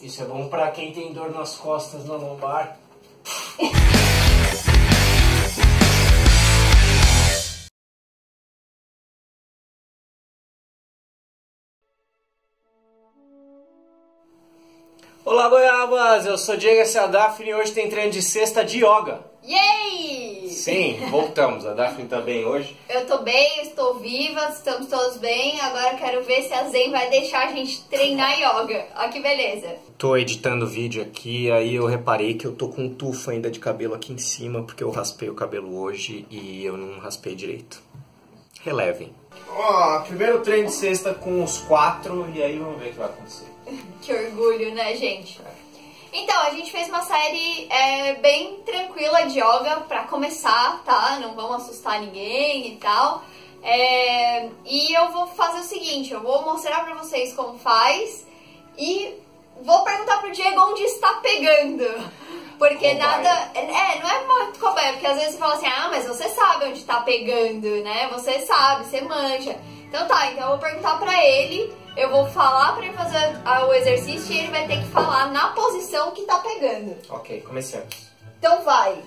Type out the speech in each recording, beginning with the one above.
Isso é bom pra quem tem dor nas costas, na lombar. Olá, goiabas! Eu sou Diego S. Daphne e hoje tem treino de sexta de yoga. Yay! Sim, voltamos. A Daphne tá bem hoje. Eu tô bem, estou viva, estamos todos bem. Agora eu quero ver se a Zen vai deixar a gente treinar yoga. Olha que beleza. Tô editando o vídeo aqui, aí eu reparei que eu tô com um tufo ainda de cabelo aqui em cima, porque eu raspei o cabelo hoje e eu não raspei direito. Relevem. Ó, primeiro treino de sexta com os quatro, e aí vamos ver o que vai acontecer. Que orgulho, né, gente? Então, a gente fez uma série é, bem tranquila de yoga pra começar, tá? Não vamos assustar ninguém e tal. É, e eu vou fazer o seguinte, eu vou mostrar pra vocês como faz e vou perguntar pro Diego onde está pegando. Porque Cobaia. nada. É, não é muito cobaia, porque às vezes você fala assim, ah, mas você sabe onde tá pegando, né? Você sabe, você manja. Então tá, então eu vou perguntar pra ele, eu vou falar pra ele fazer o exercício e ele vai ter que falar na posição que tá pegando. Ok, comecemos. Então vai.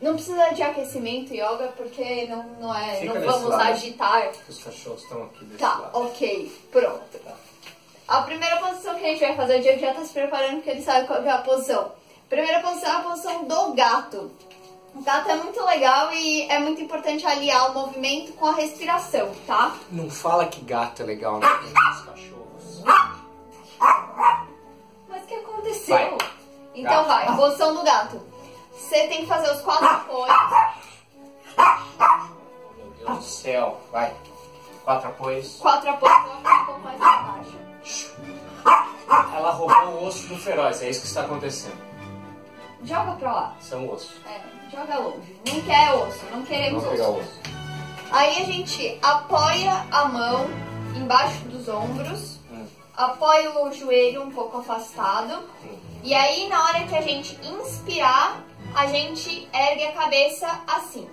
Não precisa de aquecimento yoga, porque não, não é. Fica não vamos lado. agitar. Os cachorros estão aqui desse Tá, lado. ok, pronto. A primeira posição que a gente vai fazer, o Diego já tá se preparando porque ele sabe qual é a posição. Primeira posição é a posição do gato. O gato é muito legal e é muito importante aliar o movimento com a respiração, tá? Não fala que gato é legal, né? Os cachorros. Mas o que aconteceu? Vai. Então Gato. vai, posição do gato. Você tem que fazer os quatro apoios. Meu Deus do céu. Vai. Quatro apoios. Quatro apoios, um pouco mais pra baixo. Ela roubou o osso do feroz, é isso que está acontecendo. Joga pra lá. São ossos. É, joga longe. Não quer osso, não queremos Vamos pegar o osso. osso. Aí a gente apoia a mão embaixo dos ombros, Hum. apoia o joelho um pouco afastado. E aí, na hora que a gente inspirar, a gente ergue a cabeça assim.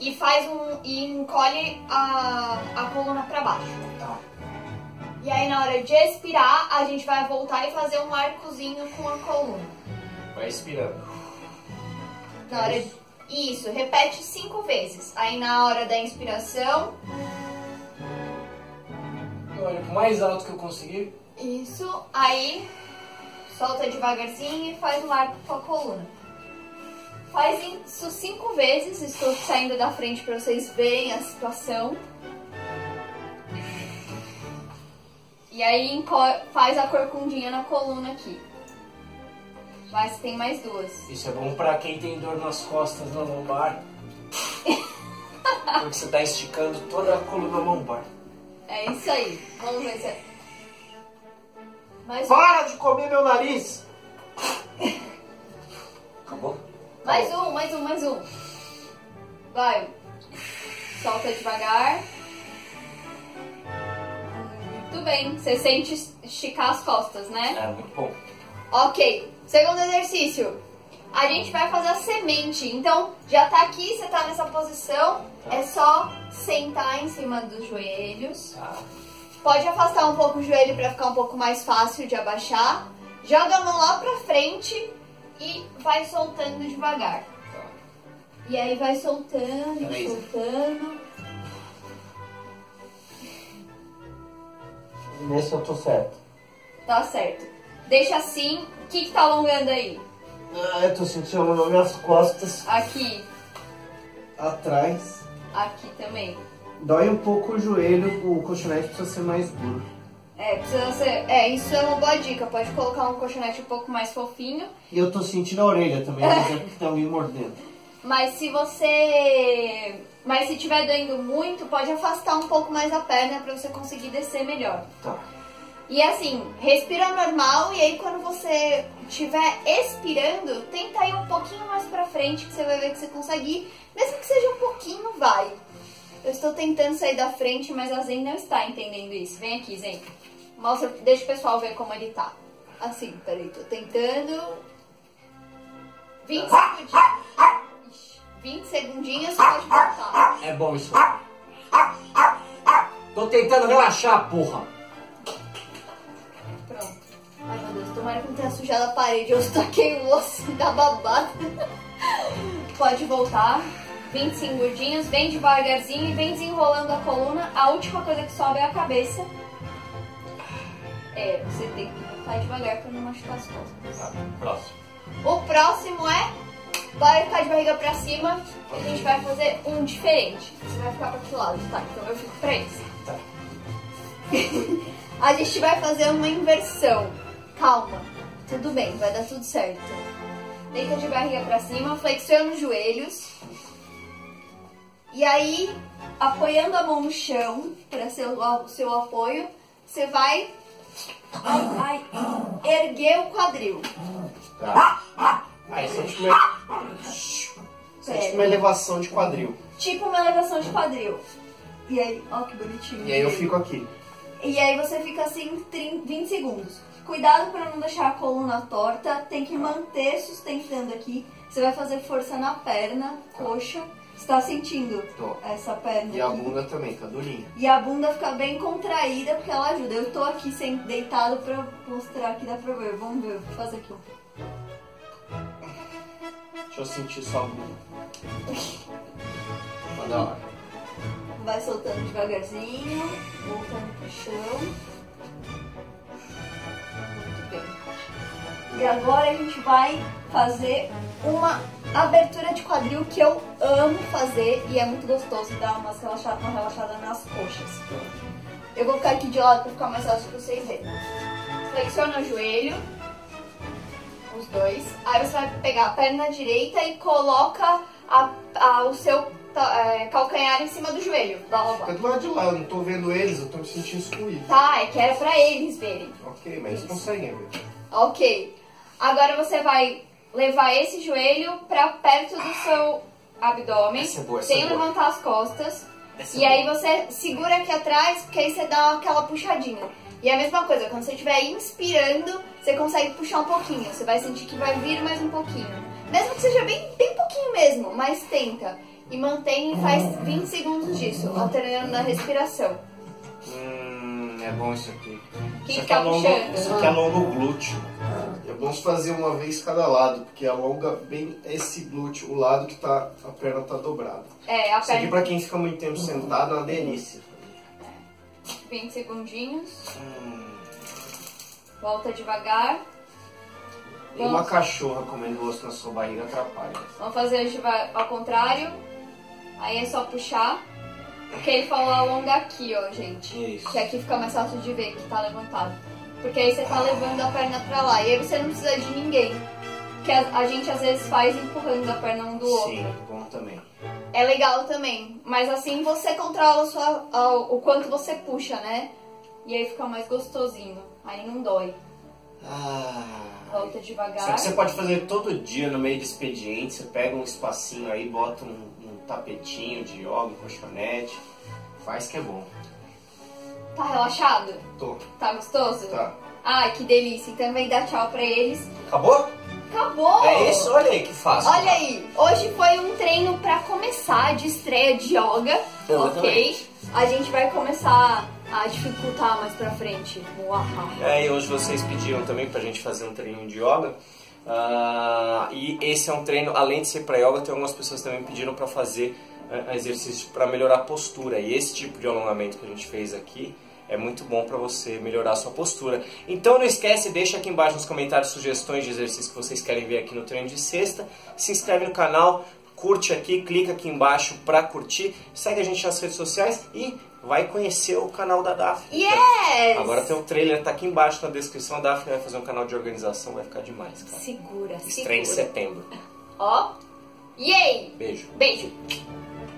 E faz um. e encolhe a, a coluna para baixo. Tá. E aí, na hora de expirar, a gente vai voltar e fazer um arcozinho com a coluna. Vai expirando. Na hora de... Isso, repete cinco vezes. Aí, na hora da inspiração, Eu olho pro mais alto que eu conseguir. Isso, aí solta devagarzinho e faz um arco com a coluna. Faz isso cinco vezes, estou saindo da frente para vocês verem a situação. E aí faz a corcundinha na coluna aqui. Mas tem mais duas. Isso é bom pra quem tem dor nas costas, na lombar. Porque você tá esticando toda a coluna lombar. É isso aí. Vamos ver se é. Mais um. Para de comer meu nariz! Acabou? Mais um, mais um, mais um. Vai. Solta devagar. Muito bem. Você sente esticar as costas, né? É, muito bom. Ok. Segundo exercício. A gente vai fazer a semente. Então, já tá aqui, você tá nessa posição. É só sentar em cima dos joelhos. Tá. Pode afastar um pouco o joelho para ficar um pouco mais fácil de abaixar. Joga a mão lá pra frente e vai soltando devagar. tá. E aí vai soltando, Peraí. soltando. Nesse eu tô certo. Tá certo. Deixa assim. O que, que tá alongando aí? Ah, eu tô sentindo nas minhas costas, Aqui, atrás. aqui também. Dói um pouco o joelho, o colchonete precisa ser mais duro. É, precisa ser. É, isso é uma boa dica. Pode colocar um colchonete um pouco mais fofinho. E eu tô sentindo a orelha também, porque tem alguém mordendo. Mas se você. Mas se tiver doendo muito, pode afastar um pouco mais a perna pra você conseguir descer melhor. Tá. E assim, respira normal e aí quando você estiver expirando, tenta ir um pouquinho mais pra frente que você vai ver que você consegue ir. Mesmo que seja um pouquinho, vai. Eu estou tentando sair da frente, mas a Zen não está entendendo isso. Vem aqui, Zen. Mostra, deixa o pessoal ver como ele tá. Assim, peraí, tô tentando. 20 segundinhos. Ixi, 20 segundinhos, pode voltar. É bom isso. Tô tentando relaxar, porra. Pronto. Ai meu Deus, tomara que não tenha sujado a parede ou taquei o osso da babada. Pode voltar. 20 segundinhos, vem devagarzinho e vem desenrolando a coluna. A última coisa que sobe é a cabeça. É, você tem que voltar devagar pra não machucar as costas. Tá, próximo. O próximo é vai ficar de barriga pra cima e a gente vai fazer um diferente. Você vai ficar pra que lado? Tá, então eu fico esse. Tá. a gente vai fazer uma inversão. Calma, tudo bem, vai dar tudo certo. Deita de barriga pra cima, flexiona os joelhos. E aí, apoiando a mão no chão, para ser o seu apoio, você vai ai, erguer o quadril. Tá. Aí sente uma, sente uma elevação de quadril. Tipo uma elevação de quadril. E aí, ó que bonitinho. E aí eu fico aqui. E aí você fica assim 30, 20 segundos. Cuidado para não deixar a coluna torta, tem que manter sustentando aqui. Você vai fazer força na perna, coxa. Você tá sentindo Tô. essa perna E a aqui. bunda também, tá durinha. E a bunda fica bem contraída porque ela ajuda. Eu tô aqui sem deitado pra mostrar que dá pra ver. Vamos ver, vou fazer aqui. Deixa eu sentir sua bunda. Manda lá. Vai soltando devagarzinho, voltando pro chão. Muito bem. E agora a gente vai fazer uma abertura de quadril que eu amo fazer e é muito gostoso dar umas relaxada, uma relaxada nas coxas. Eu vou ficar aqui de lado pra ficar mais fácil pra vocês verem. Flexiona o joelho, os dois. Aí você vai pegar a perna direita e coloca a- a- o seu é, calcanhar em cima do joelho. Blá, blá, blá. Fica do lado de lá, eu não tô vendo eles, eu tô me sentindo excluído. Tá, é que era pra eles verem. Ok, mas eles conseguem ver. Ok. Agora você vai levar esse joelho pra perto do seu abdômen, Essa é boa, essa sem é boa. levantar as costas. Essa e é aí você segura aqui atrás, porque aí você dá aquela puxadinha. E a mesma coisa, quando você estiver inspirando, você consegue puxar um pouquinho. Você vai sentir que vai vir mais um pouquinho. Mesmo que seja bem, bem pouquinho mesmo, mas tenta. E mantém e faz 20 segundos disso, alternando na respiração. Hum, é bom isso aqui. Quem isso aqui tá alonga, puxando? isso aqui alonga o glúteo. É bom fazer uma vez cada lado, porque alonga bem esse glúteo, o lado que tá, a perna tá dobrada. É, a Isso aqui perna. pra quem fica muito tempo sentado é uma delícia. 20 segundinhos. Hum, Volta devagar. e uma cachorra comendo osso na sua barriga atrapalha. Vamos fazer ao contrário. Aí é só puxar. Porque ele falou alonga aqui, ó, gente. Isso. Que aqui fica mais fácil de ver que tá levantado. Porque aí você tá levando a perna pra lá. E aí você não precisa de ninguém. Que a, a gente às vezes faz empurrando a perna um do outro. Sim, bom também. É legal também. Mas assim você controla sua, a- o quanto você puxa, né? E aí fica mais gostosinho. Aí não dói. Ah, Volta devagar. aqui você pode fazer todo dia no meio de expediente. Você pega um espacinho aí, bota um tapetinho de yoga, colchonete. Faz que é bom. Tá relaxado? Tô. Tá gostoso? Tá. Ai, que delícia. Então vem dar tchau pra eles. Acabou? Acabou! É isso? Olha aí que fácil. Olha aí, hoje foi um treino pra começar de estreia de yoga, ok? Exatamente. A gente vai começar a dificultar mais pra frente. Uau. É, e hoje vocês pediram também pra gente fazer um treininho de yoga. Ah, e esse é um treino, além de ser para yoga, tem algumas pessoas também pediram para fazer ah, exercício para melhorar a postura. E esse tipo de alongamento que a gente fez aqui é muito bom para você melhorar a sua postura. Então não esquece, deixa aqui embaixo nos comentários sugestões de exercícios que vocês querem ver aqui no treino de sexta. Se inscreve no canal, curte aqui, clica aqui embaixo para curtir, segue a gente nas redes sociais e vai conhecer o canal da Daphne. Yes! Agora tem o trailer, tá aqui embaixo na descrição. A Daphne vai fazer um canal de organização, vai ficar demais, cara. Segura, Estreia em segura. setembro. Ó. Yay! Beijo. Beijo.